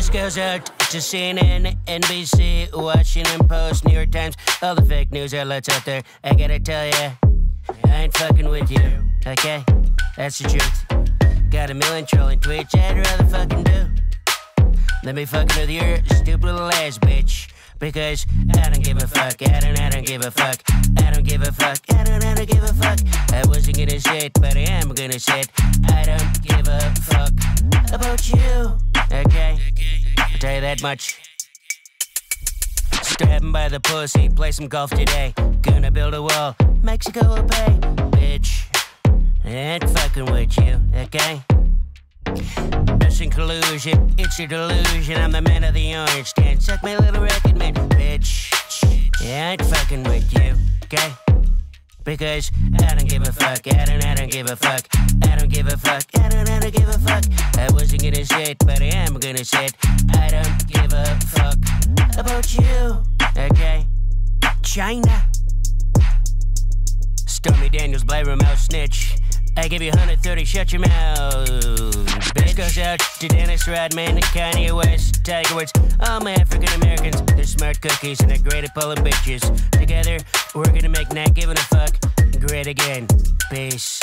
This goes out to CNN, NBC, Washington Post, New York Times, all the fake news outlets out there. I gotta tell ya, I ain't fucking with you, okay? That's the truth. Got a million trolling tweets I'd rather fucking do. Let me fucking with your stupid little ass, bitch. Because I don't give a fuck, I don't, I don't give a fuck, I don't give a fuck, I don't, I don't give a fuck. I wasn't gonna say it, but I am gonna say it. I don't tell you that much. Stab him by the pussy, play some golf today. Gonna build a wall, Mexico will pay, bitch. Ain't fucking with you, okay? In collusion, it's a delusion. I'm the man of the orange stand. Suck my little record, man, bitch. Ain't fucking with you, okay? Because I don't give a fuck, I don't, I don't give a fuck, give a fuck, I don't, don't give a fuck. I wasn't gonna say it, but I am gonna shit. I don't give a fuck about you, okay? China. Stormy Daniels, Blabbermouth Mouse Snitch. I give you 130, shut your mouth. This goes out to Dennis Rodman, Kanye West, Tiger Woods, all my African Americans. They're smart cookies and they're great at pulling bitches. Together, we're gonna make not giving a fuck great again. Peace.